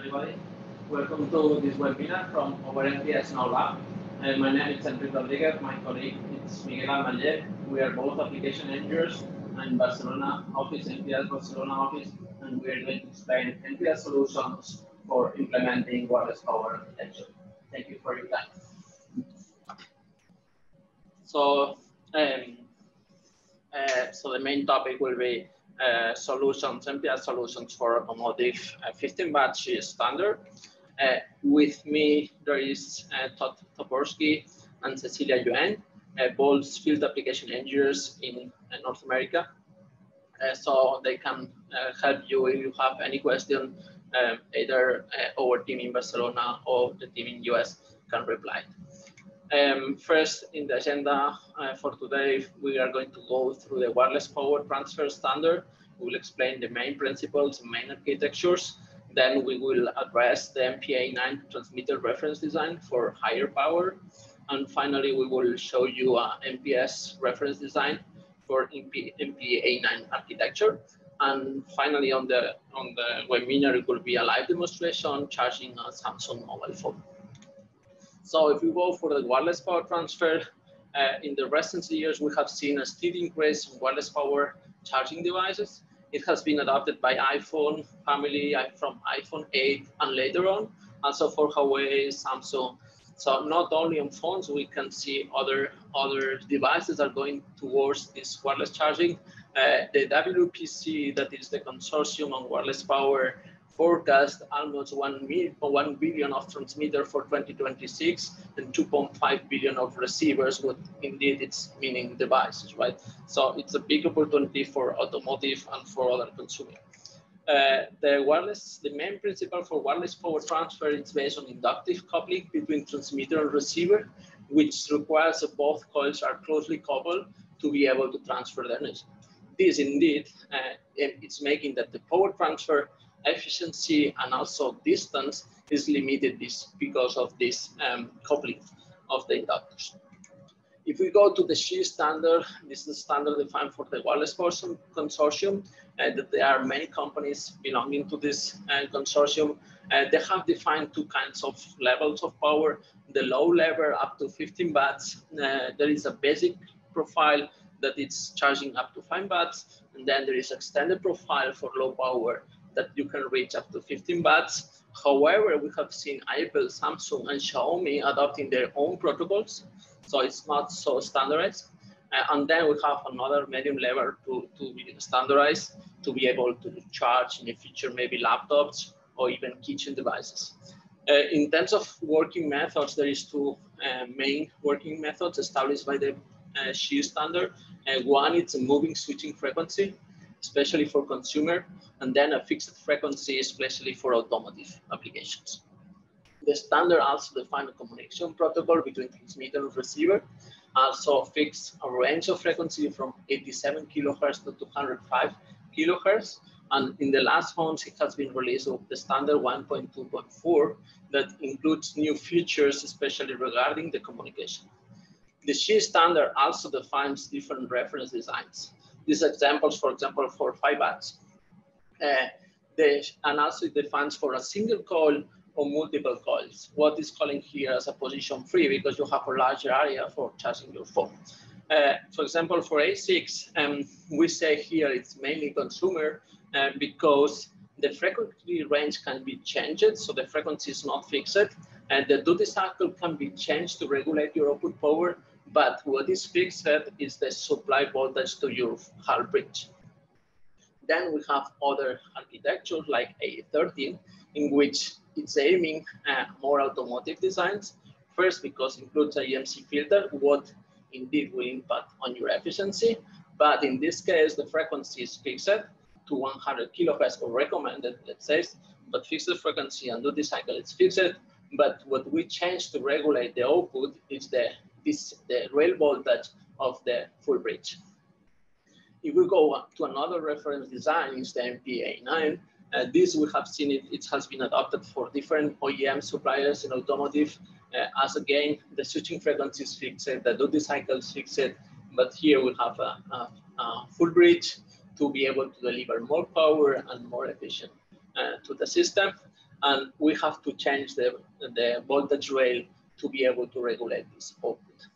everybody. Welcome to this webinar from our MPS Now Lab. Uh, my name is Enrique Rodriguez. My colleague is Miguel Almayer. We are both application engineers in Barcelona office, MPS Barcelona office, and we are going to explain MPS solutions for implementing wireless power architecture. Thank you for your time. So, um, uh, so the main topic will be uh, solutions, MPS solutions for automotive uh, 15 batch standard. Uh, with me, there is Todd Toporski and Cecilia Yuen, uh, both field application engineers in North America. so they can help you if you have any question, um, either our team in Barcelona or the team in US can reply. Um, first, in the agenda uh, for today, we are going to go through the wireless power transfer standard. We will explain the main principles, main architectures. Then we will address the MPA9 transmitter reference design for higher power. And finally, we will show you a MPS reference design for MP, MPA9 architecture. And finally, on the on the webinar, it will be a live demonstration charging a Samsung mobile phone. So if we go for the wireless power transfer, uh, in the recent years, we have seen a steady increase in wireless power charging devices. It has been adopted by iPhone family from iPhone 8 and later on, also for Huawei, Samsung. So not only on phones, we can see other, other devices are going towards this wireless charging. Uh, the WPC, that is the Consortium on Wireless Power, forecast almost 1, million, 1 billion of transmitter for 2026 and 2.5 billion of receivers, what indeed it's meaning devices, right? So it's a big opportunity for automotive and for other consumers. Uh, the wireless, the main principle for wireless power transfer is based on inductive coupling between transmitter and receiver, which requires that both coils are closely coupled to be able to transfer the energy. This indeed, uh, it's making that the power transfer efficiency and also distance is limited this because of this um, coupling of the inductors. If we go to the Qi standard, this is the standard defined for the wireless consortium, and uh, there are many companies belonging to this uh, consortium. Uh, they have defined two kinds of levels of power. The low level up to 15 watts, uh, there is a basic profile that it's charging up to 5 watts, and then there is extended profile for low power that you can reach up to 15 watts. However, we have seen Apple, Samsung, and Xiaomi adopting their own protocols, so it's not so standardized. Uh, and then we have another medium level to, to be standardized to be able to charge in the future maybe laptops or even kitchen devices. Uh, in terms of working methods, there is two uh, main working methods established by the uh, standard. Uh, one is moving switching frequency, especially for consumer, and then a fixed frequency, especially for automotive applications. The standard also defines a communication protocol between transmitter and receiver, also fix a range of frequency from 87 kilohertz to 205 kilohertz. And in the last phones, it has been released of the standard 1.2.4 that includes new features, especially regarding the communication. The Qi standard also defines different reference designs these examples, for example, for 5 watts. Uh, the, and also it defines for a single coil or multiple coils. What is calling here as a position free because you have a larger area for charging your phone. Uh, for example, for ASICs, um, we say here it's mainly consumer uh, because the frequency range can be changed, so the frequency is not fixed, and the duty cycle can be changed to regulate your output power but what is fixed is the supply voltage to your hull bridge. Then we have other architectures like A13, in which it's aiming at more automotive designs. First, because it includes a EMC filter, what indeed will impact on your efficiency. But in this case, the frequency is fixed to 100 kilohertz or recommended, let's say, but fixed frequency and duty cycle is fixed. But what we change to regulate the output is the this the rail voltage of the full bridge. If we go to another reference design, is the MPA9. Uh, this we have seen it, it has been adopted for different OEM suppliers in automotive. Uh, as again, the switching frequency fixed, the duty cycle fixed, but here we have a, a, a, full bridge to be able to deliver more power and more efficient uh, to the system. and we have to change the, the voltage rail to be able to regulate this output,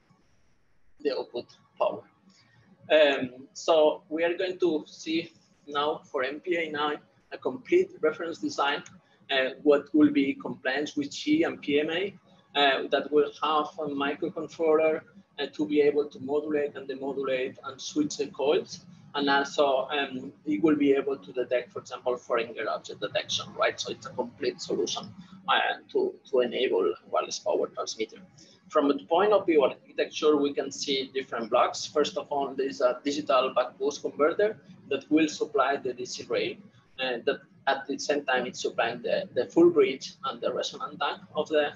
the output power. Um, so we are going to see now for MPA9 a complete reference design, uh, what will be compliance with Qi and PMA, uh, that will have a microcontroller uh, to be able to modulate and demodulate and switch the coils. And also um, it will be able to detect, for example, foreign object detection, right? So it's a complete solution to, to enable wireless power transmitter. From the point of view of architecture, we can see different blocks. First of all, there is a digital buck boost converter that will supply the DC rail. And that at the same time, it's supplying the, the full bridge and the resonant tank of the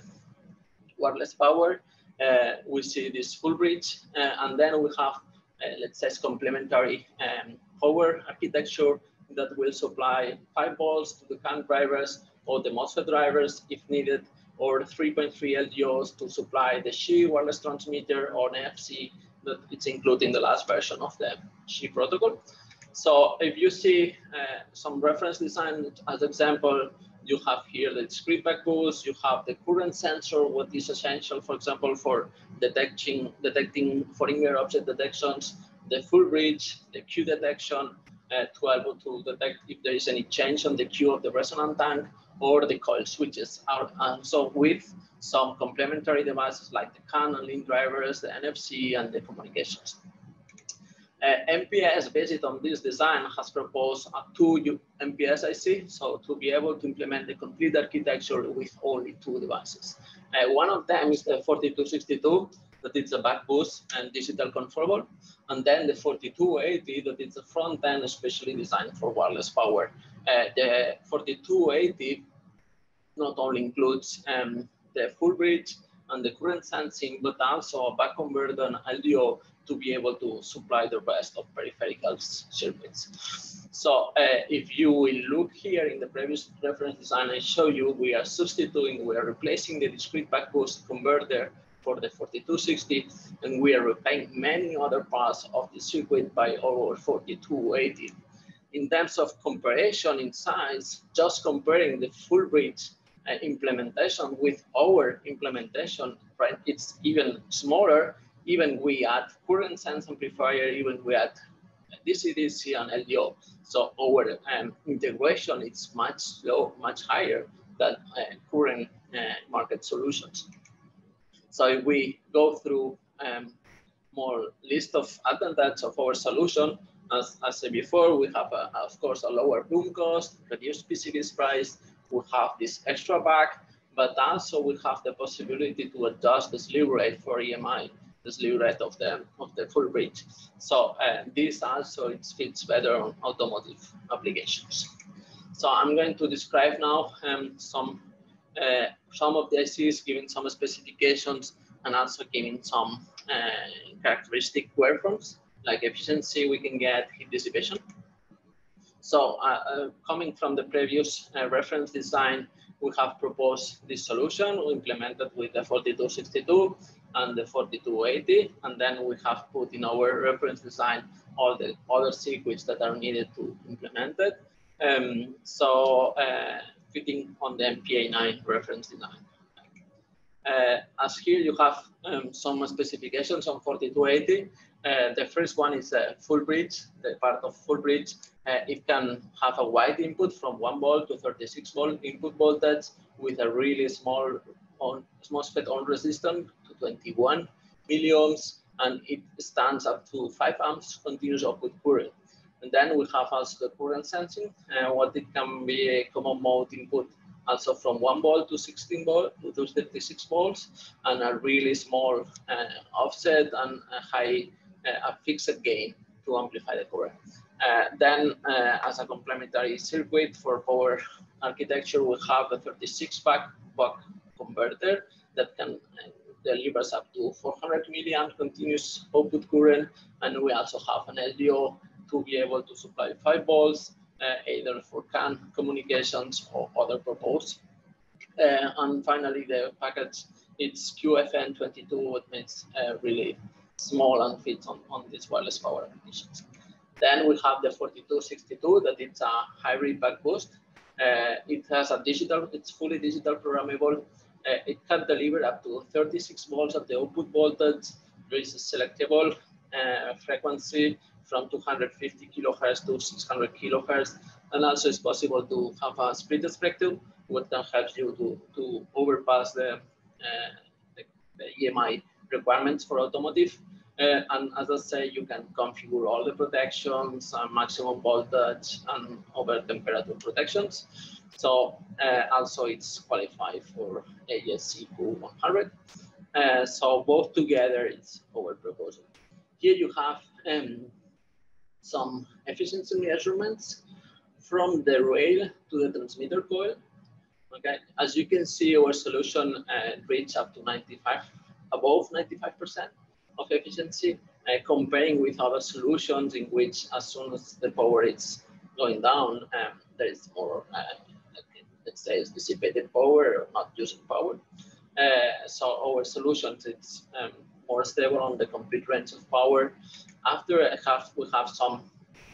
wireless power. Uh, we see this full bridge, uh, and then we have, uh, let's say, complementary um, power architecture that will supply 5 volts to the CAN drivers or the MOSFET drivers if needed, or 3.3 LDOs to supply the Qi wireless transmitter or NFC that it's included in the last version of the Qi protocol. So if you see uh, some reference design as example, you have here the discrete boost, you have the current sensor, what is essential, for example, for detecting, detecting foreign object detections, the full bridge, the Q detection, uh, to able to detect if there is any change on the Q of the resonant tank or the coil switches. Are, and so with some complementary devices like the CAN and LIN drivers, the NFC, and the communications. Uh, MPS, based on this design, has proposed a two MPS IC, so to be able to implement the complete architecture with only two devices. Uh, one of them is the 4262, that it's a buck boost and digital controllable, and then the 4280, that it's a front end especially designed for wireless power. Uh, the 4280 not only includes um, the full bridge and the current sensing, but also a buck converter and LDO to be able to supply the rest of peripheral circuits. So uh, if you will look here in the previous reference design I show you, we are substituting, we are replacing the discrete buck boost converter for the 4260, and we are replacing many other parts of the circuit by our 4280. In terms of comparison in size, just comparing the full bridge uh, implementation with our implementation, right, it's even smaller even we add current sense amplifier, even we add DC-DC and LDO. So our um, integration is much low, much higher than uh, current uh, market solutions. So if we go through um, more list of advantages of our solution, as I said before, we have, a, of course, a lower BOM cost, reduced PCBs price, we have this extra buck, but also we have the possibility to adjust the slew rate for EMI the slew rate of the of the full bridge. So uh, this also it fits better on automotive applications. So I'm going to describe now um, some uh, some of the ICs, giving some specifications and also giving some uh, characteristic waveforms like efficiency we can get heat dissipation. So uh, uh, coming from the previous uh, reference design, we have proposed this solution we implemented with the 4262 and the 4280. And then we have put in our reference design all the other circuits that are needed to implement it. Um, so uh, fitting on the MPA9 reference design. Uh, as here you have um, some specifications on 4280. Uh, the first one is a full bridge, the part of full bridge. Uh, it can have a wide input from 1 volt to 36 volt input voltage with a really small on MOSFET on resistance to 21 milliohms, and it stands up to 5 amps continuous output current. And then we have also the current sensing, uh, what it can be a common mode input also from 1 volt to 16 volt to 36 volts, and a really small uh, offset and a high uh, a fixed gain to amplify the current. Uh, then uh, as a complementary circuit for power architecture, we have a 36 buck buck converter that can uh, delivers up to 400 milliamp continuous output current. And we also have an LDO to be able to supply 5 volts, uh, either for CAN communications or other purpose. Uh, and finally, the package, it's QFN22, which means uh, really small and fits on, on these wireless power applications. Then we have the 4262, that it's a hybrid buck boost. Uh, it has a digital, it's fully digital programmable. Uh, it can deliver up to 36 volts at the output voltage. There is a selectable uh, frequency from 250 kilohertz to 600 kilohertz. And also it's possible to have a spread spectrum, which can help you to, to overpass the, uh, the, EMI requirements for automotive. Uh, and as I say, you can configure all the protections, uh, maximum voltage, and over temperature protections. So uh, also it's qualified for ASC 100. Uh, so both together, it's our proposal. Here you have um, some efficiency measurements from the rail to the transmitter coil. Okay, as you can see, our solution uh, reach up to 95, above 95% of efficiency, uh, comparing with other solutions in which as soon as the power is going down, um, there is more, uh, let's say, dissipated power or not using power. Uh, so our solution is um, more stable on the complete range of power. After I have, we have some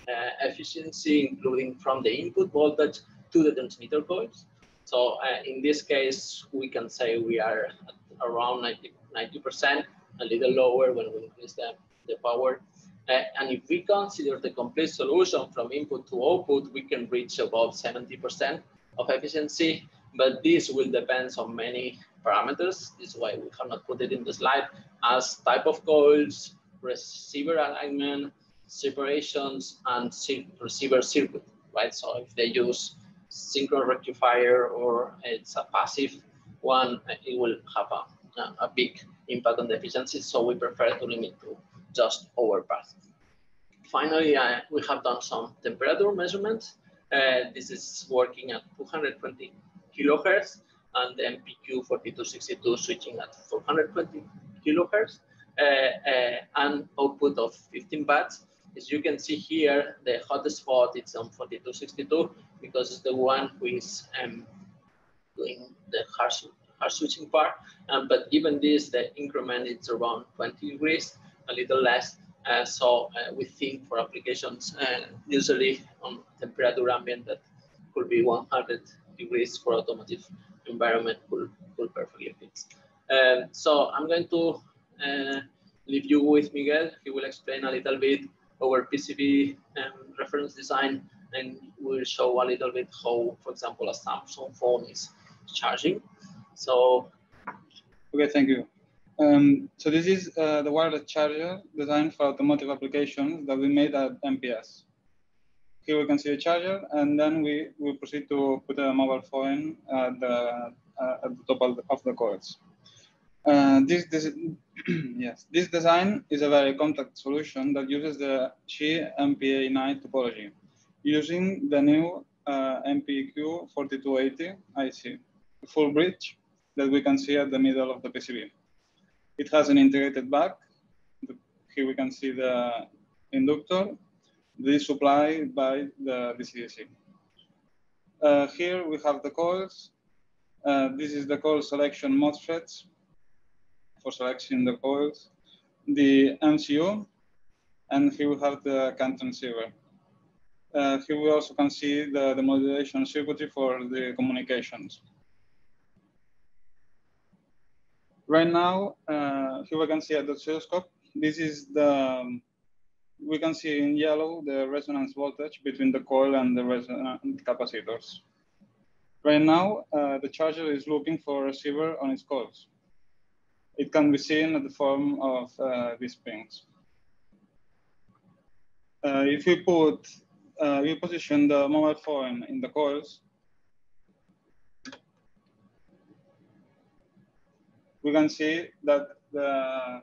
uh, efficiency, including from the input voltage to the transmitter coils. So uh, in this case, we can say we are around 90, 90% a little lower when we increase the, the power. Uh, and if we consider the complete solution from input to output, we can reach about 70% of efficiency, but this will depend on many parameters. This is why we have not put it in the slide as type of coils, receiver alignment, separations, and receiver circuit, right? So if they use synchronous rectifier or it's a passive one, it will have a, a big impact on the efficiency. So we prefer to limit to just overpass. Finally, uh, we have done some temperature measurements. Uh, this is working at 220 kilohertz and the MPQ 4262 switching at 420 kilohertz uh, uh, and output of 15 watts. As you can see here, the hottest spot is on 4262 because it's the one who is um, doing the harsh are switching part. Um, but even this, the increment is around 20 degrees, a little less. Uh, so uh, we think for applications uh, usually on temperature ambient that could be 100 degrees for automotive environment could, could perfectly fit. Um, so I'm going to uh, leave you with Miguel. He will explain a little bit our PCB um, reference design and we'll show a little bit how, for example, a Samsung phone is charging. So, okay, thank you. Um, so this is uh, the wireless charger designed for automotive applications that we made at MPS. Here we can see the charger, and then we will proceed to put a mobile phone at the, uh, at the top of the, the coils. Uh, this, this, yes, this design is a very compact solution that uses the Qi MPA9 topology using the new uh, MPQ 4280 IC, full bridge that we can see at the middle of the PCB. It has an integrated buck. Here we can see the inductor. This is supplied by the DC-DC. Uh, here we have the coils. Uh, this is the coil selection MOSFETs for selecting the coils. The MCU, and here we have the Canton transceiver. Uh, here we also can see the, the modulation circuitry for the communications. Right now, uh, here we can see at the oscilloscope, this is the, we can see in yellow the resonance voltage between the coil and the resonant capacitors. Right now, uh, the charger is looking for a receiver on its coils. It can be seen in the form of uh, these pings. Uh, if we put, uh, we position the mobile phone in the coils, we can see that the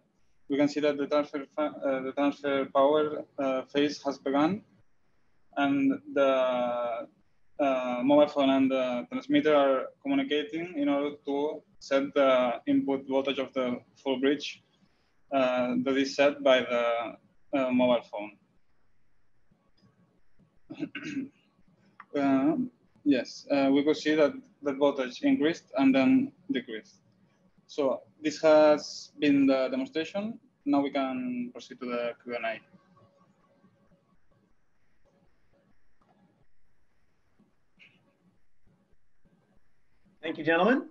we can see that the transfer uh, the transfer power uh, phase has begun, and the uh, mobile phone and the transmitter are communicating in order to set the input voltage of the full bridge uh, that is set by the uh, mobile phone. Uh, yes, we could see that the voltage increased and then decreased. So this has been the demonstration. Now we can proceed to the Q&A. Thank you, gentlemen.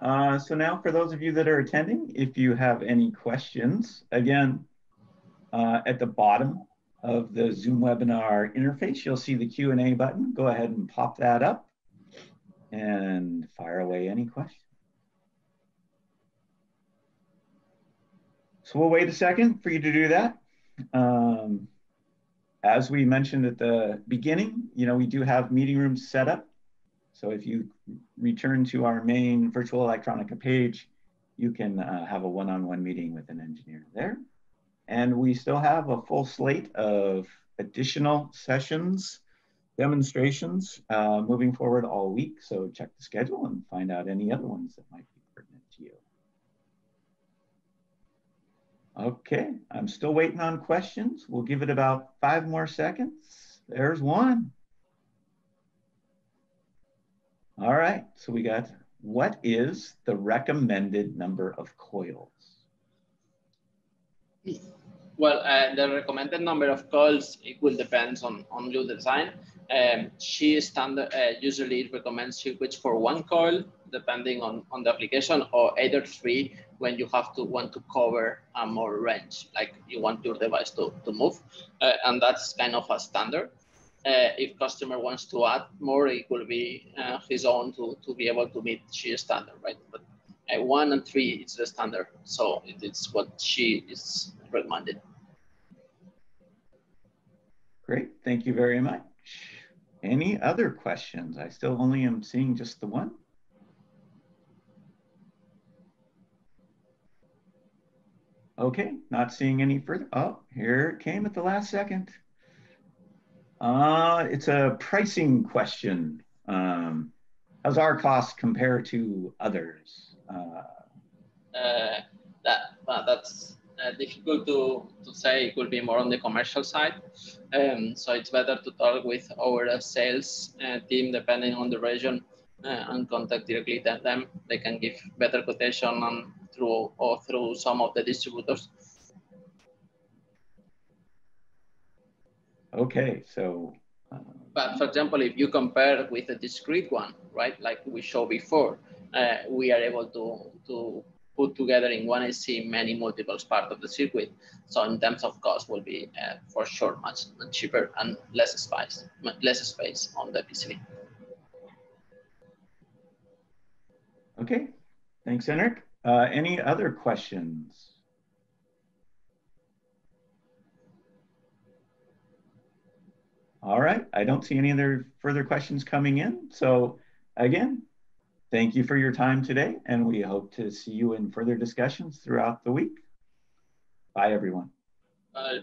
Uh, so now for those of you that are attending, if you have any questions, again, uh, at the bottom of the Zoom webinar interface, you'll see the Q&A button. Go ahead and pop that up and fire away any questions. So we'll wait a second for you to do that. Um, as we mentioned at the beginning, you know, we do have meeting rooms set up. So if you return to our main virtual electronica page, you can uh, have a one-on-one -on -one meeting with an engineer there. And we still have a full slate of additional sessions, demonstrations uh, moving forward all week. So check the schedule and find out any other ones that might be pertinent to you. Okay, I'm still waiting on questions. We'll give it about five more seconds. There's one. All right, so we got, what is the recommended number of coils? Well, uh, the recommended number of coils, it will depend on, on your design. Um, Qi standard uh, usually recommends circuits for one coil, depending on, on the application, or either three when you have to want to cover a more range, like you want your device to, to move. Uh, and that's kind of a standard. Uh, if customer wants to add more, it will be uh, his own to, to be able to meet Qi standard, right? But uh, one and three is the standard. So it, it's what Qi is recommended. Great, thank you very much. Any other questions? I still only am seeing just the one. Okay, not seeing any further. Oh, here it came at the last second. Uh, it's a pricing question. Um, how's our cost compare to others? Uh, uh, that well, that's uh, difficult to, to say. It could be more on the commercial side. Um, so it's better to talk with our sales uh, team, depending on the region, uh, and contact directly them. They can give better quotation on through or through some of the distributors. Okay, so. Uh, but for example, if you compare with a discrete one, right, like we showed before, uh, we are able to to put together in one IC many multiples part of the circuit. So in terms of cost will be uh, for sure much, much cheaper and less space, less space on the PCB. Okay, thanks, Henrik. Uh, any other questions? All right, I don't see any other further questions coming in. So again, Thank you for your time today, and we hope to see you in further discussions throughout the week. Bye, everyone. Bye.